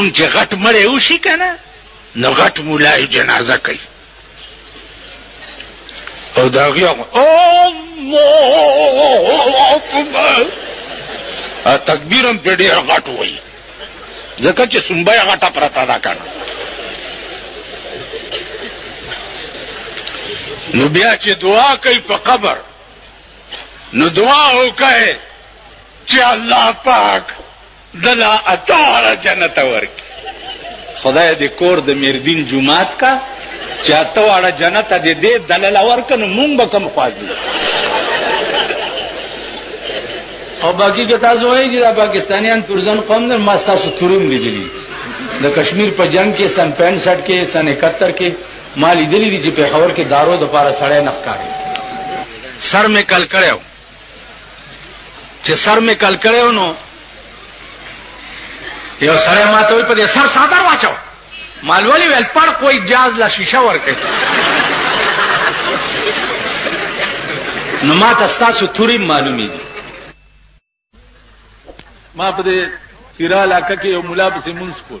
نن چې غټ مړی وشي که نه نو غټ ملا یې جنازه کوي او د هغې تکبیر هم پرې ډېر غټ وایي ځکه چې سنبه یې غټه پرته ده که نه نو بیا چې دعا کوي په قبر نو دعا وکړئ چې الله پاک دلا اتاړه جنت ورکی. خدای دې کور د میردین جومات کا چې اته واړه جنت دې دې دلل ورکه نو مونږ به کم خواږي او باقی که تاسو وایي چې دا پاکستانیان تورزن قوم نه ما تاسو توریم لیدلی د کشمیر په جنگ کې سن 65 کې سن 71 کې ما لیدلی دي چې په خبر کې دارو د پاره سړی نخکاري سر مې کل کړو چې سر مې کل کړو نو یو سره ماته وي په دې سر صادر واچو مال ولی ویل پر کوئی جاز لا شیشه ورکه نو ما ته تاسو توري معلومي دي ما په دې تیرا علاقه کې یو مولا پسې مونږ کو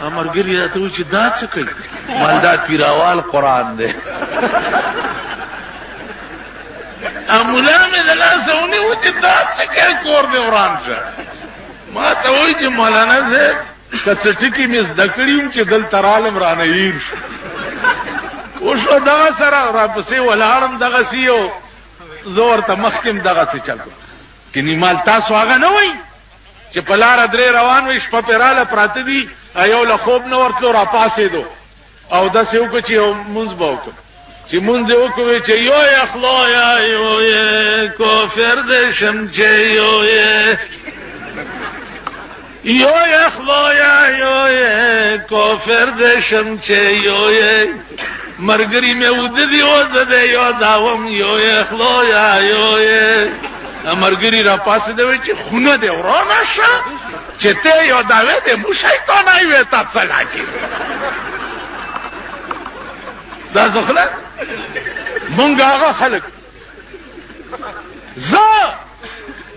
امرګری راته وی چې دا څه کوي مال دا تیراوال قران دی امولا مې د لاس ونیو چې دا څه کوي کور دی وران شه ما ته وایي چې مولانا صاحب که څه ټکي مې زده کړي وم چې دلته رالم رانه هیر شو وشو دغه سره راپسې ولاړم دغسې یو زه ورته مخکې هم دغسې چل کړم کني مال تاسو هغه نه وایي چې په لاره درې روان وي شپه پرې راله پراته دي یو له خوب نه ورتلو راپاسېدو او داسې وکړو چې یو مونځ به وکړو چې مونځ یې وکړو چې یو یې خدایه یو یې کافر دې شم چې یو یې یو یې خدایه یو یې کافر دې شم چې یو یې مرګري مې ودی او زه دې یو داوم یو یې خلو یا یو یې مرګري را پاسې دی چې خونه دې ورانه شه چې ته یو داوې دې مو شیطان ایوې تا څه لاګي دا زخله مونږ هغه خلک زه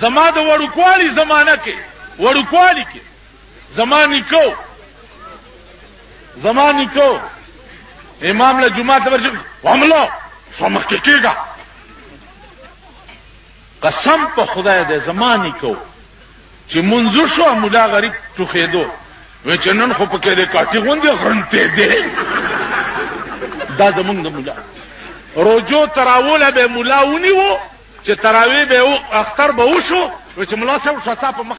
زما د وړوکوالي زمانہ کې وړوکوالي کې زما نیکو زما نیکو امام له جمعه ته ورشي وملو سمخ کې کېږه قسم په خدای دې زما نیکو چې منځو شو مولا غریب ټوخېدو وې چې نن خو پکې دې کاټي غوندې غنته دې دا زمونږ د مولا روجو تراوله به مولا ونیو چې تراوی به اختر به وشو چې مولا صاحب شتا په